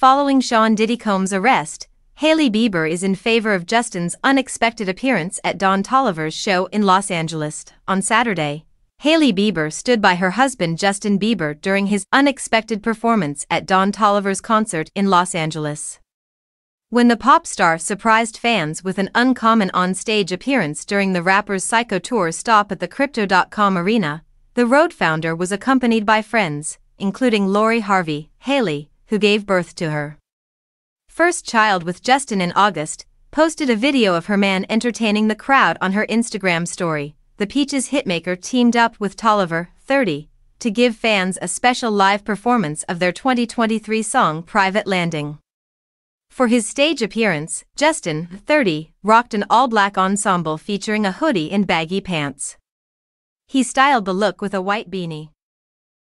Following Sean Diddy Combs' arrest, Hailey Bieber is in favor of Justin's unexpected appearance at Don Toliver's show in Los Angeles on Saturday. Hailey Bieber stood by her husband Justin Bieber during his unexpected performance at Don Toliver's concert in Los Angeles. When the pop star surprised fans with an uncommon on-stage appearance during the rapper's Psycho Tour stop at the Crypto.com arena, the Rhode founder was accompanied by friends, including Lori Harvey, Hailey, who gave birth to her first child with Justin in August, posted a video of her man entertaining the crowd on her Instagram story the Peaches hitmaker teamed up with Toliver, 30, to give fans a special live performance of their 2023 song Private Landing. For his stage appearance, Justin, 30, rocked an all-black ensemble featuring a hoodie and baggy pants. He styled the look with a white beanie.